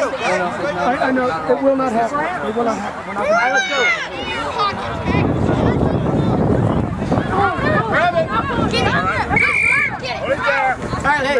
I, know, it will not happen. It will not happen. We're not going to Let's go. Grab it. Get it. Get it. All right, hey.